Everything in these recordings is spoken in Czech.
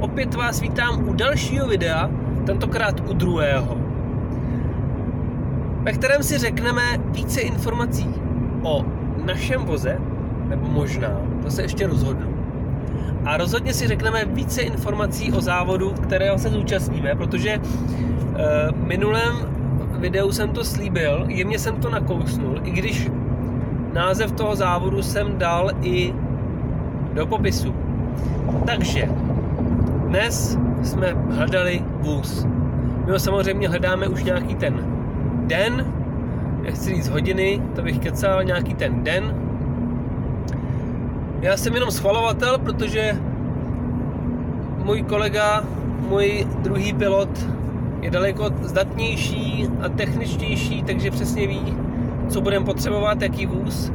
Opět vás vítám u dalšího videa, tentokrát u druhého, ve kterém si řekneme více informací o našem voze, nebo možná, to se ještě rozhodnu. A rozhodně si řekneme více informací o závodu, kterého se zúčastníme, protože e, minulém videu jsem to slíbil, jemně jsem to nakousnul, i když název toho závodu jsem dal i do popisu. Takže dnes jsme hledali vůz. My ho samozřejmě hledáme už nějaký ten den, nechci říct hodiny, to bych kecal, nějaký ten den. Já jsem jenom schvalovatel, protože můj kolega, můj druhý pilot je daleko zdatnější a techničtější, takže přesně ví, co budeme potřebovat, jaký vůz.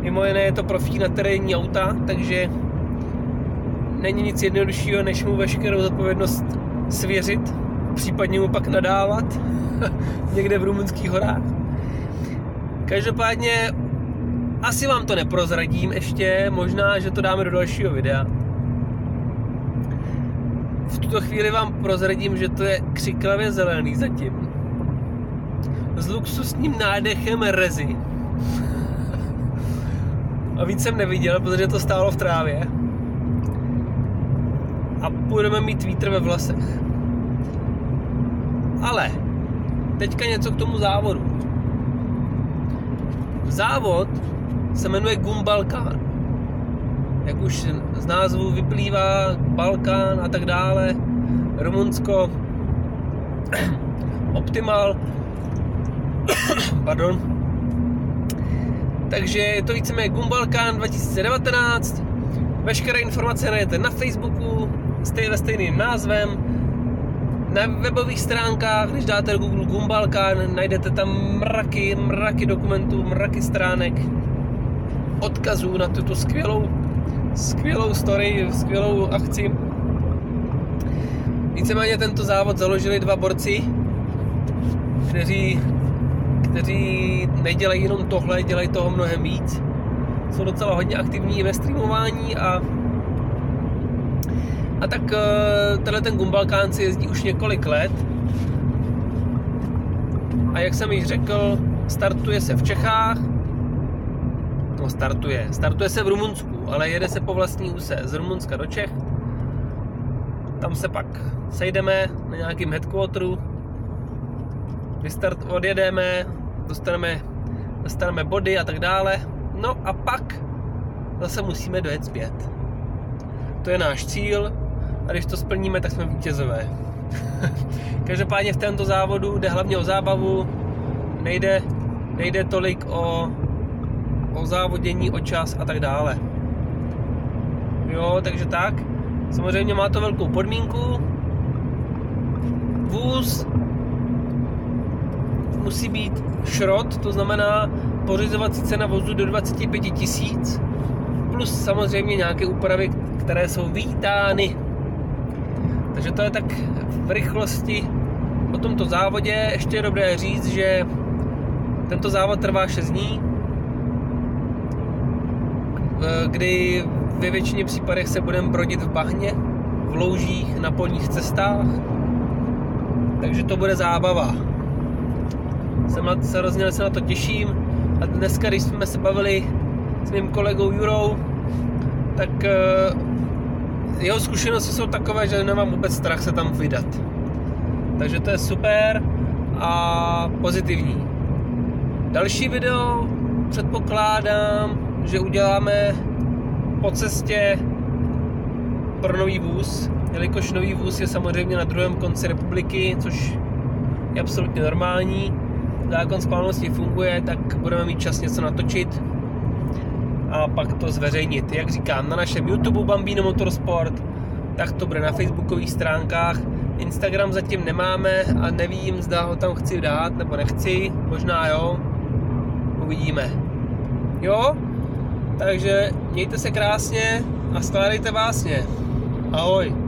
Mimo jiné je to profí na terénní auta, takže není nic jednoduššího, než mu veškerou zodpovědnost svěřit, případně mu pak nadávat někde v rumunských horách. Každopádně asi vám to neprozradím ještě, možná, že to dáme do dalšího videa. V tuto chvíli vám prozradím, že to je křiklavě zelený zatím. S luxusním nádechem rezy. A víc jsem neviděl, protože to stálo v trávě. A budeme mít vítr ve vlasech. Ale teďka něco k tomu závodu. Závod se jmenuje Gumbalkán. Jak už z názvu vyplývá Balkán a tak dále, Rumunsko, Optimal, pardon. Takže je to víceméně Gumbalkán 2019. Veškeré informace najdete na Facebooku, stejně stejným názvem. Na webových stránkách, když dáte Google Gumbalkán, najdete tam mraky, mraky dokumentů, mraky stránek, odkazů na tuto skvělou, skvělou story, skvělou akci. Víceméně tento závod založili dva borci, kteří, kteří nedělají jenom tohle, dělají toho mnohem víc. Jsou docela hodně aktivní ve streamování a a tak eh, tenhle ten Gumbalkán si jezdí už několik let. A jak jsem již řekl, startuje se v Čechách, no startuje, startuje se v Rumunsku, ale jede se po vlastní úse z Rumunska do Čech. Tam se pak sejdeme na nějakým headquarteru, vystart, odjedeme, dostaneme, dostaneme body a tak dále. No a pak zase musíme dojet zpět. To je náš cíl, a když to splníme, tak jsme vítězové. Každopádně v tomto závodu jde hlavně o zábavu, nejde, nejde tolik o, o závodění, o čas a tak dále. Jo, takže tak. Samozřejmě má to velkou podmínku. Vůz musí být šrot, to znamená pořizovací cena vozu do 25 tisíc, plus samozřejmě nějaké úpravy, které jsou vítány takže to je tak v rychlosti o tomto závodě. Ještě je dobré říct, že tento závod trvá 6 dní, kdy ve většině případech se budeme brodit v bahně, v loužích, na polních cestách. Takže to bude zábava. Jsem na, se rozněl se na to těším. A dneska, když jsme se bavili s mým kolegou Jurou, tak eh, jeho zkušenosti jsou takové, že nemám vůbec strach se tam vydat. Takže to je super a pozitivní. Další video předpokládám, že uděláme po cestě pro nový vůz, jelikož nový vůz je samozřejmě na druhém konci republiky, což je absolutně normální. Zákon spálnosti funguje, tak budeme mít čas něco natočit a pak to zveřejnit. Jak říkám, na našem YouTube Bambino Motorsport, tak to bude na facebookových stránkách. Instagram zatím nemáme a nevím, zda ho tam chci dát nebo nechci, možná jo, uvidíme. Jo? Takže mějte se krásně a skládejte vásně. Ahoj.